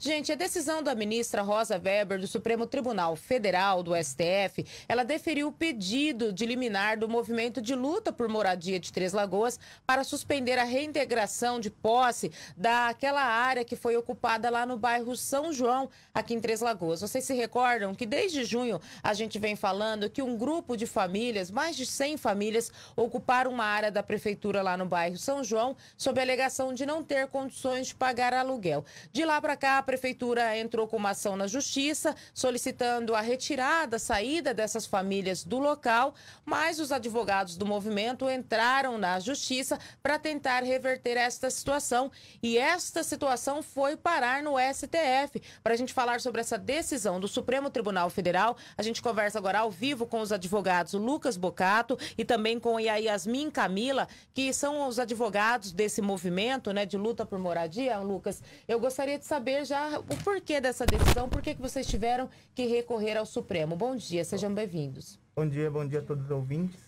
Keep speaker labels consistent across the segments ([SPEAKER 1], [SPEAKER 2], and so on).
[SPEAKER 1] Gente, a decisão da ministra Rosa Weber do Supremo Tribunal Federal, do STF, ela deferiu o pedido de liminar do movimento de luta por moradia de Três Lagoas para suspender a reintegração de posse daquela área que foi ocupada lá no bairro São João, aqui em Três Lagoas. Vocês se recordam que desde junho a gente vem falando que um grupo de famílias, mais de 100 famílias, ocuparam uma área da prefeitura lá no bairro São João sob a alegação de não ter condições de pagar aluguel. De lá para cá, prefeitura entrou com uma ação na justiça solicitando a retirada, a saída dessas famílias do local, mas os advogados do movimento entraram na justiça para tentar reverter esta situação. E esta situação foi parar no STF. Para a gente falar sobre essa decisão do Supremo Tribunal Federal, a gente conversa agora ao vivo com os advogados Lucas Bocato e também com Yasmin Camila, que são os advogados desse movimento né, de luta por moradia. Lucas, eu gostaria de saber já o porquê dessa decisão, por que vocês tiveram que recorrer ao Supremo. Bom dia, sejam bem-vindos.
[SPEAKER 2] Bom dia, bom dia a todos os ouvintes.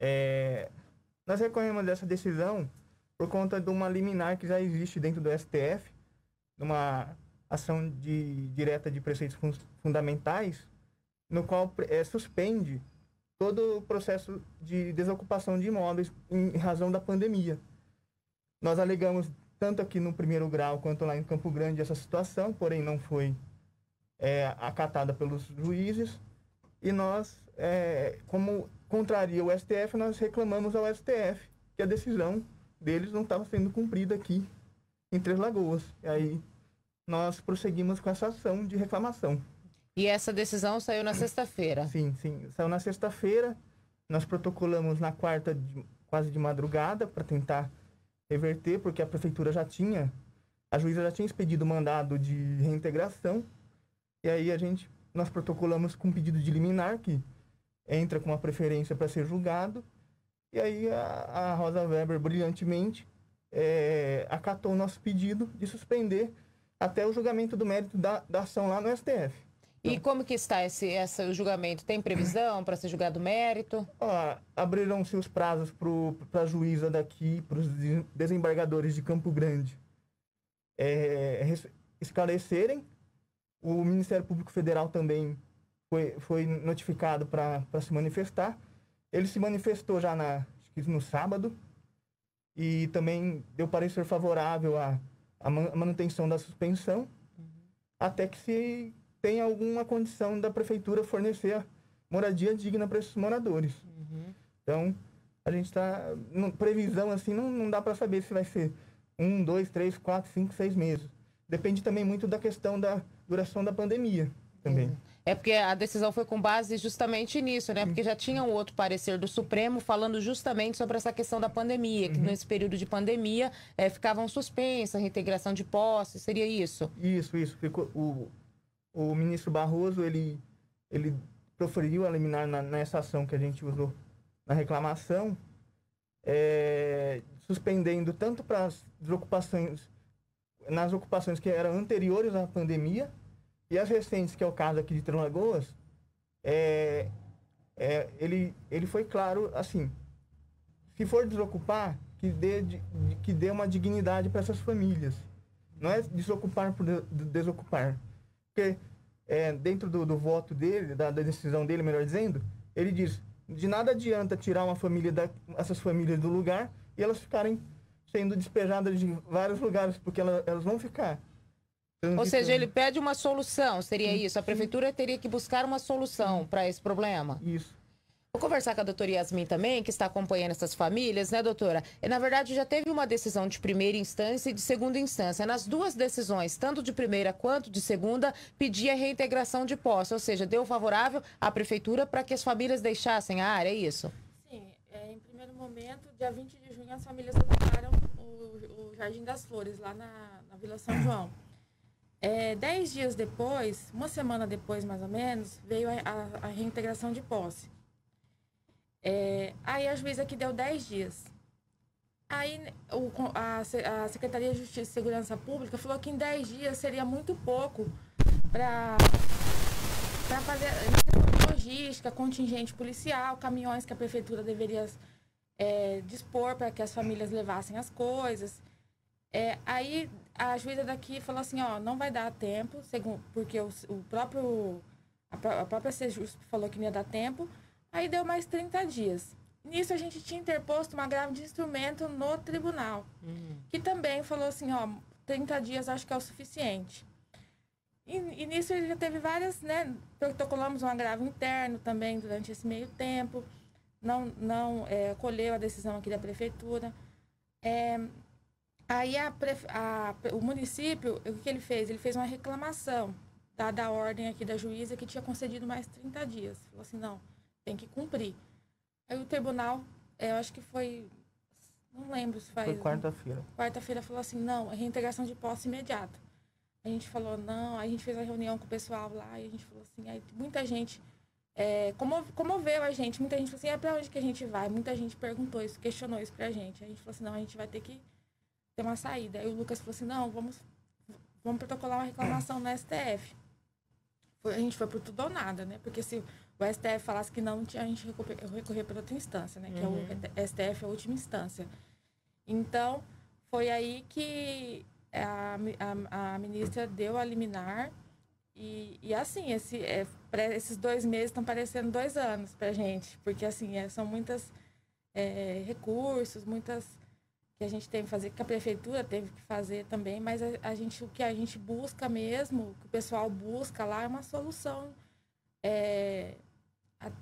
[SPEAKER 2] É... Nós recorremos dessa decisão por conta de uma liminar que já existe dentro do STF, numa ação de, direta de preceitos fundamentais, no qual é, suspende todo o processo de desocupação de imóveis em razão da pandemia. Nós alegamos tanto aqui no primeiro grau quanto lá em Campo Grande essa situação, porém não foi é, acatada pelos juízes. E nós, é, como contraria o STF, nós reclamamos ao STF que a decisão deles não estava sendo cumprida aqui em Três Lagoas. E aí nós prosseguimos com essa ação de reclamação.
[SPEAKER 1] E essa decisão saiu na sexta-feira?
[SPEAKER 2] Sim, sim. Saiu na sexta-feira. Nós protocolamos na quarta, de, quase de madrugada, para tentar reverter, porque a prefeitura já tinha, a juíza já tinha expedido mandado de reintegração, e aí a gente, nós protocolamos com pedido de liminar, que entra com uma preferência para ser julgado, e aí a, a Rosa Weber brilhantemente é, acatou o nosso pedido de suspender até o julgamento do mérito da, da ação lá no STF.
[SPEAKER 1] E como que está esse, esse o julgamento? Tem previsão para ser julgado mérito?
[SPEAKER 2] Abriram-se os prazos para a juíza daqui, para os desembargadores de Campo Grande é, esclarecerem. O Ministério Público Federal também foi, foi notificado para se manifestar. Ele se manifestou já na, acho que no sábado e também deu parecer favorável à, à manutenção da suspensão uhum. até que se tem alguma condição da prefeitura fornecer moradia digna para esses moradores. Uhum. Então, a gente está. Previsão assim, não, não dá para saber se vai ser um, dois, três, quatro, cinco, seis meses. Depende também muito da questão da duração da pandemia também.
[SPEAKER 1] É porque a decisão foi com base justamente nisso, né? Porque já tinha um outro parecer do Supremo falando justamente sobre essa questão da pandemia, que uhum. nesse período de pandemia é, ficavam suspensas, reintegração de posse, seria isso?
[SPEAKER 2] Isso, isso. Ficou, o, o ministro Barroso, ele, ele proferiu a liminar na, nessa ação que a gente usou na reclamação, é, suspendendo tanto para as ocupações, nas ocupações que eram anteriores à pandemia, e as recentes, que é o caso aqui de Trelagoas, é, é, ele, ele foi claro, assim, se for desocupar, que dê, que dê uma dignidade para essas famílias. Não é desocupar por desocupar. Porque é, dentro do, do, voto dele, da, da, decisão dele, melhor dizendo, ele diz: de nada adianta tirar uma família da, essas famílias do lugar e elas ficarem sendo despejadas de vários lugares, porque elas, elas vão ficar.
[SPEAKER 1] Ou seja, ele pede uma solução, seria isso? A prefeitura teria que buscar uma solução para esse problema?
[SPEAKER 2] Isso.
[SPEAKER 1] Vou conversar com a doutora Yasmin também, que está acompanhando essas famílias, né, doutora? E, na verdade, já teve uma decisão de primeira instância e de segunda instância. Nas duas decisões, tanto de primeira quanto de segunda, pedia reintegração de posse, ou seja, deu favorável à prefeitura para que as famílias deixassem a área, é isso?
[SPEAKER 3] Sim. É, em primeiro momento, dia 20 de junho, as famílias ocuparam o, o Jardim das Flores, lá na, na Vila São João. É, dez dias depois, uma semana depois, mais ou menos, veio a, a, a reintegração de posse. É, aí a juíza que deu 10 dias. Aí o, a, a, Secretaria de Justiça e Segurança Pública falou que em 10 dias seria muito pouco para fazer logística, contingente policial, caminhões que a prefeitura deveria é, dispor para que as famílias levassem as coisas. É, aí a juíza daqui falou assim, ó, não vai dar tempo, segundo, porque o, o próprio a, a própria Sejusp falou que não ia dar tempo. Aí deu mais 30 dias. Nisso a gente tinha interposto uma grave de instrumento no tribunal, uhum. que também falou assim, ó, 30 dias acho que é o suficiente. E, e nisso ele já teve várias, né, protocolamos um agravo interno também durante esse meio tempo, não, não é, colheu a decisão aqui da prefeitura. É, aí a, a, o município, o que ele fez? Ele fez uma reclamação dada a ordem aqui da juíza que tinha concedido mais 30 dias. Falou assim, não, tem que cumprir. Aí o tribunal, eu acho que foi, não lembro se faz...
[SPEAKER 2] Foi quarta-feira.
[SPEAKER 3] Quarta-feira falou assim, não, é reintegração de posse imediata. A gente falou, não, a gente fez a reunião com o pessoal lá e a gente falou assim, aí muita gente é, comoveu a gente, muita gente falou assim, é pra onde que a gente vai? Muita gente perguntou isso, questionou isso pra gente. A gente falou assim, não, a gente vai ter que ter uma saída. Aí o Lucas falou assim, não, vamos, vamos protocolar uma reclamação no STF foi, a gente foi por tudo ou nada, né? Porque se o STF falasse que não, tinha a gente recorrer, recorrer para outra instância, né? Que uhum. é o STF, a última instância. Então, foi aí que a, a, a ministra deu a liminar. E, e assim, esse, é, esses dois meses estão parecendo dois anos para gente. Porque, assim, é, são muitos é, recursos, muitas que a gente tem que fazer, que a prefeitura teve que fazer também, mas a, a, gente, o que a gente busca mesmo, o que o pessoal busca lá é uma solução, é,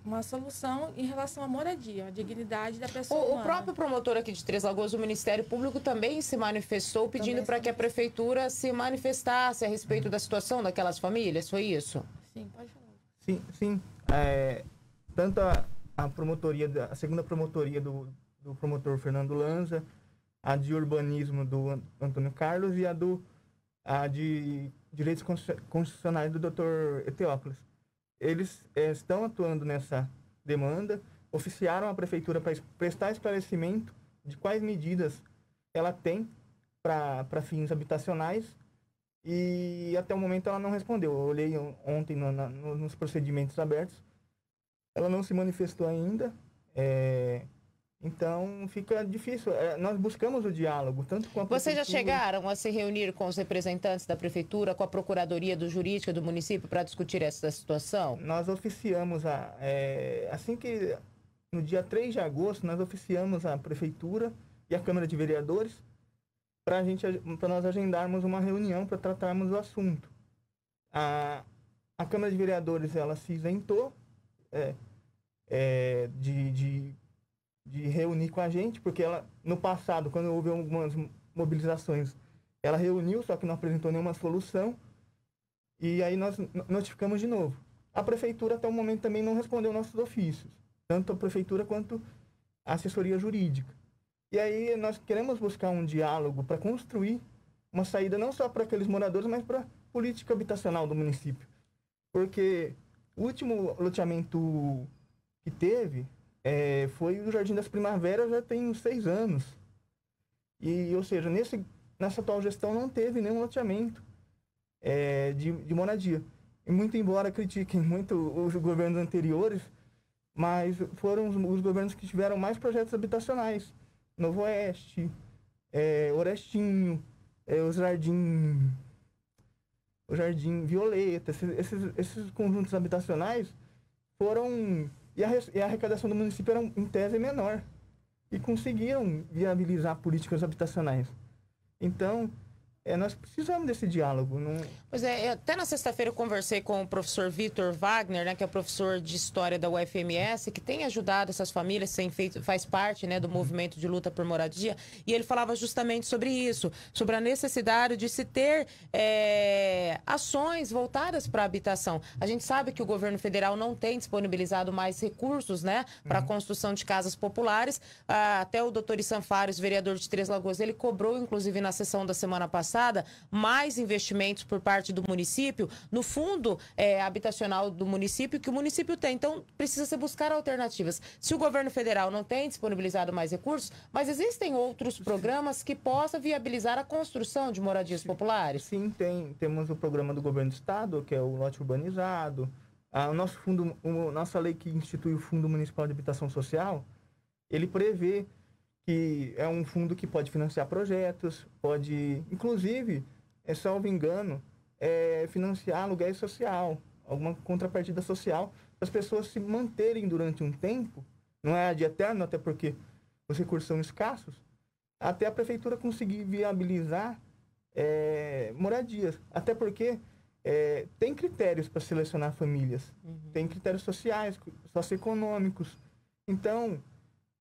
[SPEAKER 3] uma solução em relação à moradia, a dignidade da pessoa.
[SPEAKER 1] O, o, próprio promotor aqui de Três Lagoas, o Ministério Público, também se manifestou pedindo para que a prefeitura se manifestasse a respeito da situação daquelas famílias, foi isso?
[SPEAKER 3] Sim, pode falar.
[SPEAKER 2] Sim, sim. É, tanto a, a promotoria, a segunda promotoria do, do promotor Fernando Lanza, a de urbanismo do Antônio Carlos e a do a de direitos constitucionais do Dr. Eteócles. Eles é, estão atuando nessa demanda, oficiaram a prefeitura para prestar esclarecimento de quais medidas ela tem para fins habitacionais e até o momento ela não respondeu. Eu olhei ontem no, na, nos procedimentos abertos, ela não se manifestou ainda. É, então fica difícil. É, nós buscamos o diálogo, tanto com a
[SPEAKER 1] Vocês já chegaram a se reunir com os representantes da prefeitura, com a procuradoria do jurídica do município para discutir essa situação?
[SPEAKER 2] Nós oficiamos a. É, assim que. No dia 3 de agosto, nós oficiamos a prefeitura e a Câmara de Vereadores para gente para nós agendarmos uma reunião para tratarmos o assunto. A, a Câmara de Vereadores ela se isentou é, é, de, de de reunir com a gente, porque ela, no passado, quando houve algumas mobilizações, ela reuniu, só que não apresentou nenhuma solução. E aí nós notificamos de novo. A prefeitura, até o momento, também não respondeu nossos ofícios, tanto a prefeitura quanto a assessoria jurídica. E aí nós queremos buscar um diálogo para construir uma saída não só para aqueles moradores, mas para a política habitacional do município. Porque o último loteamento que teve, é, foi o Jardim das Primaveras já tem uns seis anos. E, ou seja, nesse, nessa atual gestão não teve nenhum loteamento é, de, de moradia. E muito embora critiquem muito os governos anteriores, mas foram os, os governos que tiveram mais projetos habitacionais. Novo Oeste, é, Orestinho, é, o Jardim, o Jardim Violeta, esses, esses, esses conjuntos habitacionais foram e a, e a arrecadação do município era, em tese, menor. E conseguiram viabilizar políticas habitacionais. Então, é, nós precisamos desse diálogo. Não...
[SPEAKER 1] Pois é, até na sexta-feira eu conversei com o professor Vitor Wagner, né, que é professor de História da UFMS, que tem ajudado essas famílias, tem feito, faz parte né, do movimento de luta por moradia, e ele falava justamente sobre isso, sobre a necessidade de se ter é, ações voltadas para a habitação. A gente sabe que o governo federal não tem disponibilizado mais recursos né, para a uhum. construção de casas populares. Ah, até o doutor Issan Fares, vereador de Três Lagoas, ele cobrou, inclusive, na sessão da semana passada, passada, mais investimentos por parte do município no fundo é, habitacional do município que o município tem. Então, precisa se buscar alternativas. Se o governo federal não tem disponibilizado mais recursos, mas existem outros programas que possam viabilizar a construção de moradias
[SPEAKER 2] sim,
[SPEAKER 1] populares?
[SPEAKER 2] Sim, tem. Temos o programa do governo do estado, que é o lote urbanizado. A, o nosso fundo, o, nossa lei que institui o Fundo Municipal de Habitação Social, ele prevê que é um fundo que pode financiar projetos, pode, inclusive, é salvo engano, é financiar aluguel social, alguma contrapartida social, para as pessoas se manterem durante um tempo, não é de eterno, até porque os recursos são escassos, até a prefeitura conseguir viabilizar é, moradias. Até porque é, tem critérios para selecionar famílias, uhum. tem critérios sociais, socioeconômicos. Então,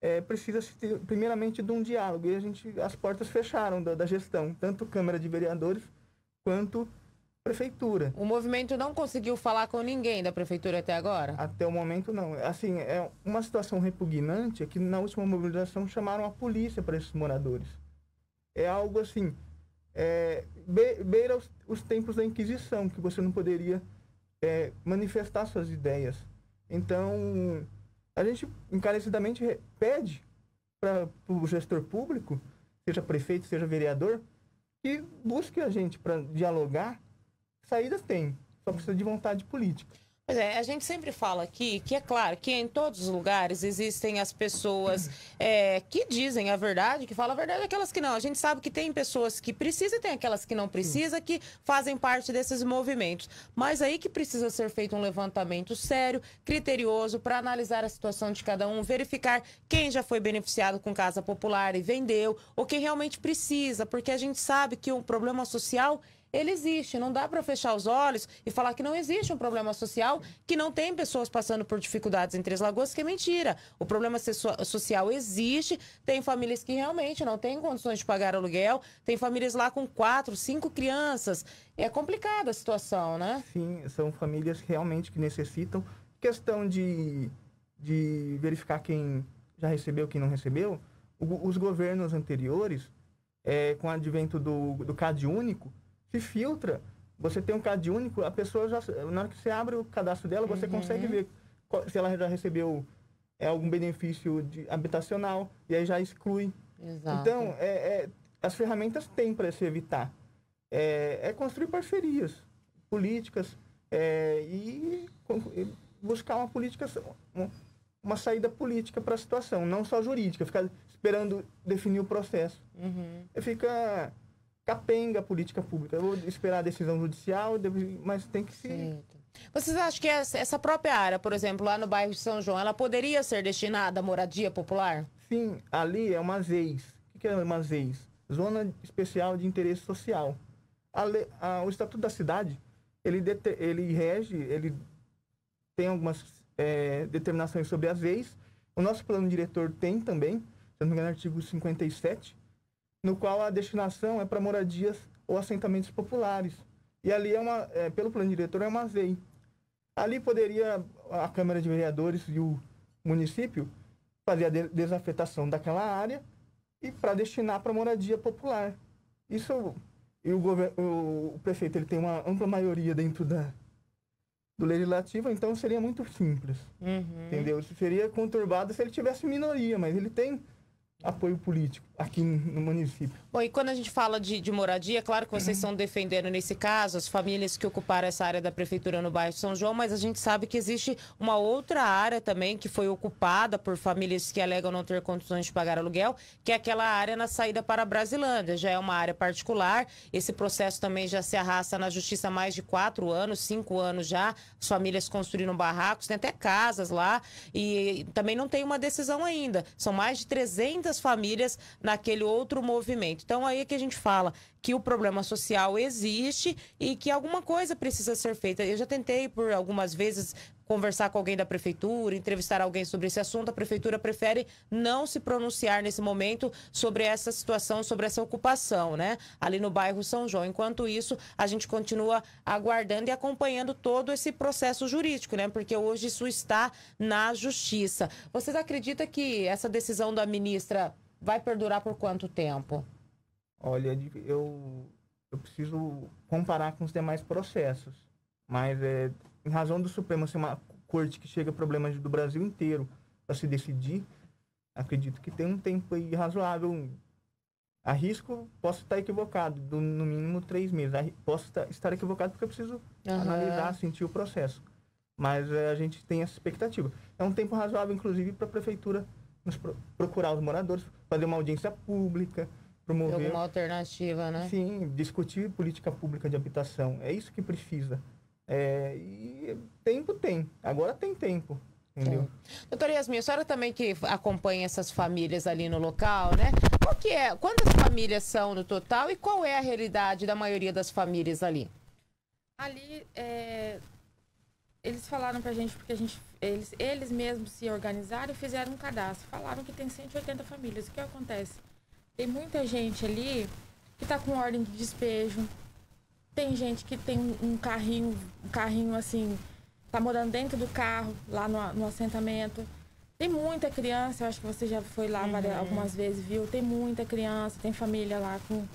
[SPEAKER 2] é, precisa se ter, primeiramente de um diálogo. E a gente, as portas fecharam da, da gestão, tanto Câmara de Vereadores quanto Prefeitura.
[SPEAKER 1] O movimento não conseguiu falar com ninguém da Prefeitura até agora?
[SPEAKER 2] Até o momento, não. Assim, é uma situação repugnante é que na última mobilização chamaram a polícia para esses moradores. É algo assim, é, beira os, os, tempos da Inquisição, que você não poderia é, manifestar suas ideias. Então, a gente encarecidamente pede para o gestor público, seja prefeito, seja vereador, que busque a gente para dialogar. Saídas tem, só precisa de vontade política.
[SPEAKER 1] É, a gente sempre fala aqui que é claro que em todos os lugares existem as pessoas é, que dizem a verdade, que falam a verdade, aquelas que não. A gente sabe que tem pessoas que precisam e tem aquelas que não precisam, que fazem parte desses movimentos. Mas aí que precisa ser feito um levantamento sério, criterioso, para analisar a situação de cada um, verificar quem já foi beneficiado com casa popular e vendeu, ou quem realmente precisa, porque a gente sabe que o problema social ele existe. Não dá para fechar os olhos e falar que não existe um problema social, que não tem pessoas passando por dificuldades em Três Lagoas, que é mentira. O problema social existe, tem famílias que realmente não têm condições de pagar aluguel, tem famílias lá com quatro, cinco crianças. É complicada a situação, né?
[SPEAKER 2] Sim, são famílias realmente que necessitam. Questão de, de verificar quem já recebeu, quem não recebeu, os governos anteriores, é, com o advento do, do CAD único, se filtra. Você tem um CAD único, a pessoa já. Na hora que você abre o cadastro dela, você uhum. consegue ver se ela já recebeu é, algum benefício de, habitacional, e aí já exclui. Exato. Então, é, é, as ferramentas têm para se evitar. É, é, construir parcerias políticas é, e, e, buscar uma política, uma, uma saída política para a situação, não só jurídica, ficar esperando definir o processo. Uhum. Fica capenga a política pública. Eu vou esperar a decisão judicial, mas tem que se. Certo.
[SPEAKER 1] Vocês acham que essa própria área, por exemplo, lá no bairro de São João, ela poderia ser destinada à moradia popular?
[SPEAKER 2] Sim, ali é uma ZEIS. O que é uma ZEIS? Zona Especial de Interesse Social. A, a, o Estatuto da Cidade, ele, ele rege, ele tem algumas é, determinações sobre as ZEIS. O nosso plano diretor tem também, se não me engano, artigo 57, no qual a destinação é para moradias ou assentamentos populares. E ali é uma, é, pelo plano diretor, é uma ZEI. Ali poderia a Câmara de Vereadores e o município fazer a desafetação daquela área e para destinar para moradia popular. Isso e o, o, o, prefeito ele tem uma ampla maioria dentro da do legislativo, então seria muito simples, uhum. entendeu? Seria conturbado se ele tivesse minoria, mas ele tem apoio político aqui no município.
[SPEAKER 1] Bom, e quando a gente fala de, de moradia, claro que vocês estão defendendo, nesse caso, as famílias que ocuparam essa área da prefeitura no bairro São João, mas a gente sabe que existe uma outra área também que foi ocupada por famílias que alegam não ter condições de pagar aluguel, que é aquela área na saída para a Brasilândia. Já é uma área particular, esse processo também já se arrasta na justiça há mais de quatro anos, cinco anos já. As famílias construíram barracos, tem até casas lá, e também não tem uma decisão ainda. São mais de 300 famílias naquele outro movimento. Então aí é que a gente fala que o problema social existe e que alguma coisa precisa ser feita. Eu já tentei por algumas vezes conversar com alguém da prefeitura, entrevistar alguém sobre esse assunto. A prefeitura prefere não se pronunciar nesse momento sobre essa situação, sobre essa ocupação, né? Ali no bairro São João. Enquanto isso, a gente continua aguardando e acompanhando todo esse processo jurídico, né? Porque hoje isso está na justiça. Vocês acreditam que essa decisão da ministra vai perdurar por quanto tempo?
[SPEAKER 2] Olha, eu, eu preciso comparar com os demais processos. Mas é, em razão do Supremo ser uma corte que chega a problemas do Brasil inteiro para se decidir, acredito que tem um tempo aí razoável. Arrisco, posso estar equivocado, do, no mínimo três meses. Posso estar equivocado porque eu preciso uhum. analisar, sentir o processo. Mas é, a gente tem essa expectativa. É um tempo razoável, inclusive, para a prefeitura nos pro, procurar os moradores, fazer uma audiência pública, promover.
[SPEAKER 1] Alguma alternativa, né?
[SPEAKER 2] Sim, discutir política pública de habitação. É isso que precisa. É, e tempo tem. Agora tem tempo. Entendeu?
[SPEAKER 1] É. Doutora Yasmin, a senhora também que acompanha essas famílias ali no local, né? Qual que é? Quantas famílias são no total e qual é a realidade da maioria das famílias ali?
[SPEAKER 3] Ali, é, eles falaram pra gente, porque a gente, eles, eles mesmos se organizaram e fizeram um cadastro. Falaram que tem 180 famílias. O que acontece? Tem muita gente ali que tá com ordem de despejo. Tem gente que tem um carrinho, um carrinho assim, tá morando dentro do carro, lá no, no assentamento. Tem muita criança, eu acho que você já foi lá uhum. algumas vezes, viu? Tem muita criança, tem família lá com.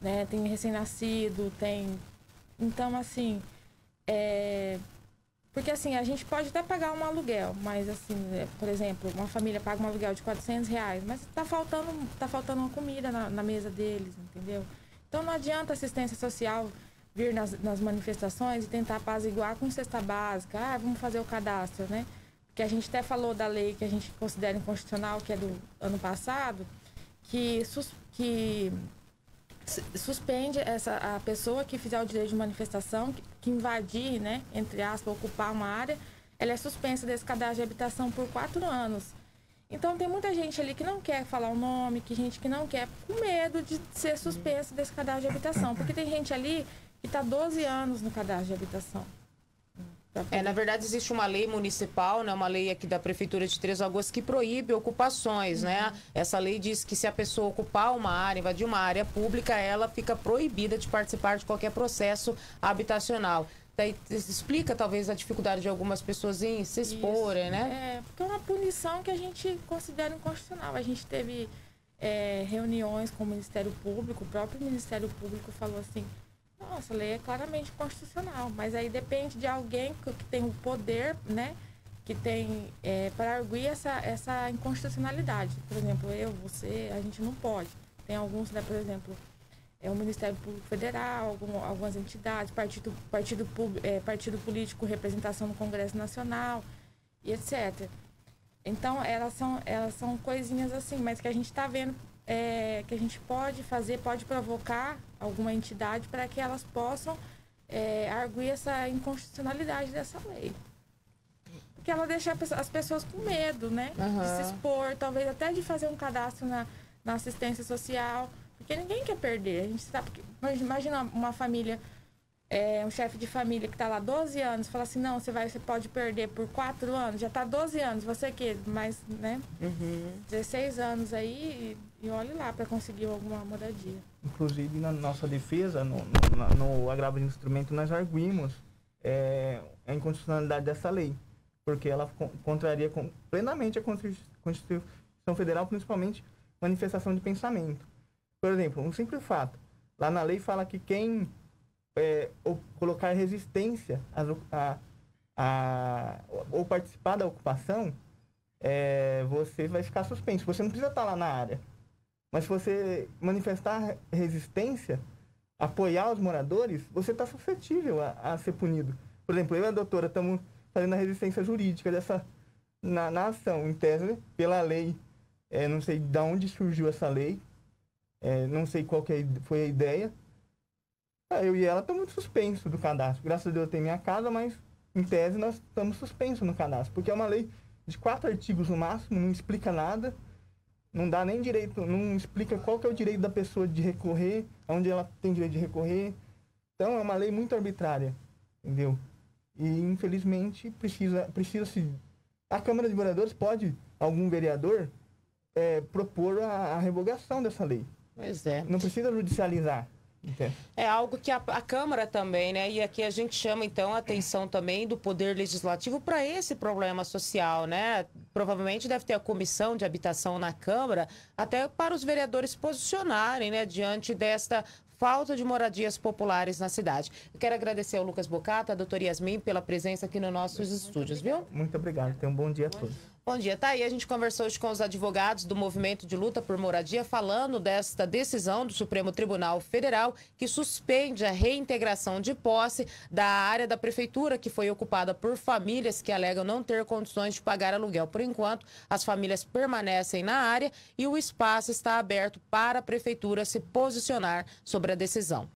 [SPEAKER 3] Né, tem recém-nascido, tem. Então, assim. É... Porque assim, a gente pode até pagar um aluguel, mas assim, é, por exemplo, uma família paga um aluguel de 400 reais, mas tá faltando, tá faltando uma comida na, na mesa deles, entendeu? Então não adianta assistência social vir nas, nas manifestações e tentar apaziguar com cesta básica. Ah, vamos fazer o cadastro, né? Que a gente até falou da lei que a gente considera inconstitucional, que é do ano passado, que, que suspende essa, a pessoa que fizer o direito de manifestação, que, que invadir, né, entre aspas, ocupar uma área, ela é suspensa desse cadastro de habitação por quatro anos. Então tem muita gente ali que não quer falar o nome, que gente que não quer, com medo de ser suspensa desse cadastro de habitação. Porque tem gente ali que está 12 anos no cadastro de habitação.
[SPEAKER 1] É, na verdade, existe uma lei municipal, né, uma lei aqui da Prefeitura de Três Lagoas que proíbe ocupações, né? uhum. né? Essa lei diz que se a pessoa ocupar uma área, invadir uma área pública, ela fica proibida de participar de qualquer processo habitacional. Daí explica talvez a dificuldade de algumas pessoas em se exporem, Isso.
[SPEAKER 3] né? É, porque é uma punição que a gente considera inconstitucional. A gente teve é, reuniões com o Ministério Público, o próprio Ministério Público falou assim, nossa, a lei é claramente constitucional, mas aí depende de alguém que, que tem o poder, né? Que tem é, para arguir essa, essa inconstitucionalidade. Por exemplo, eu, você, a gente não pode. Tem alguns, né, por exemplo, é o Ministério Público Federal, algum, algumas entidades, partido, partido, é, partido político, representação no Congresso Nacional e etc. Então, elas são, elas são coisinhas assim, mas que a gente está vendo é, que a gente pode fazer, pode provocar alguma entidade para que elas possam é, arguir essa inconstitucionalidade dessa lei. Porque ela deixa as pessoas com medo, né? Uhum. De se expor, talvez até de fazer um cadastro na, na assistência social. Porque ninguém quer perder. A gente sabe que. Imagina uma família é, um chefe de família que está lá 12 anos, fala assim, não, você, vai, você pode perder por 4 anos, já está 12 anos, você que mais, né? Uhum. 16 anos aí e, e olhe lá para conseguir alguma moradia.
[SPEAKER 2] Inclusive, na nossa defesa, no, no, no agravo de instrumento, nós arguimos é, a inconstitucionalidade dessa lei, porque ela contraria plenamente a Constituição Federal, principalmente manifestação de pensamento. Por exemplo, um simples fato, lá na lei fala que quem é, colocar resistência a, a, ou participar da ocupação, é, você vai ficar suspenso. Você não precisa estar lá na área. Mas se você manifestar resistência, apoiar os moradores, você está suscetível a, a, ser punido. Por exemplo, eu e a doutora estamos fazendo a resistência jurídica dessa na, na ação, em tese, pela lei. É, não sei de onde surgiu essa lei, é, não sei qual que é foi a ideia, ah, eu e ela estamos suspensos do cadastro. Graças a Deus eu tenho minha casa, mas em tese nós estamos suspensos no cadastro. Porque é uma lei de quatro artigos no máximo, não explica nada, não dá nem direito, não explica qual que é o direito da pessoa de recorrer, aonde ela tem direito de recorrer. Então é uma lei muito arbitrária, entendeu? E infelizmente precisa, precisa se. A Câmara de Vereadores pode, algum vereador, é, propor a, a revogação dessa lei.
[SPEAKER 1] Pois é.
[SPEAKER 2] Não precisa judicializar.
[SPEAKER 1] É algo que a, a, Câmara também, né? E aqui a gente chama então a atenção também do Poder Legislativo para esse problema social, né? Provavelmente deve ter a comissão de habitação na Câmara, até para os vereadores posicionarem, né, diante desta falta de moradias populares na cidade. Eu quero agradecer ao Lucas Bocata, a doutora Yasmin, pela presença aqui nos nossos estúdios, viu?
[SPEAKER 2] Muito obrigado. Tenha um bom dia a todos.
[SPEAKER 1] Bom dia, tá aí. A gente conversou hoje com os advogados do movimento de luta por moradia, falando desta decisão do Supremo Tribunal Federal que suspende a reintegração de posse da área da prefeitura que foi ocupada por famílias que alegam não ter condições de pagar aluguel. Por enquanto, as famílias permanecem na área e o espaço está aberto para a prefeitura se posicionar sobre a decisão.